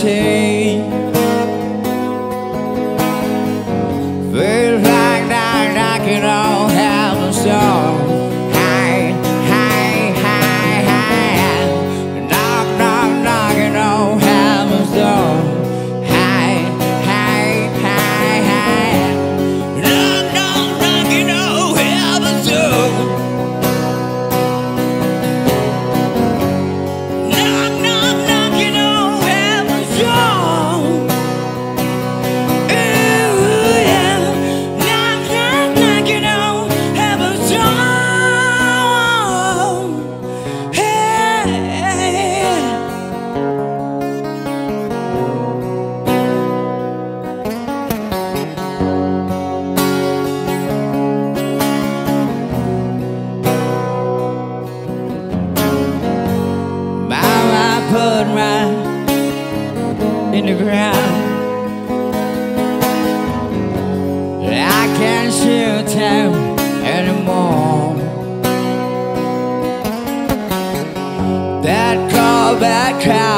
take Feel like, like, like it all around. I can't shoot him anymore. That call back out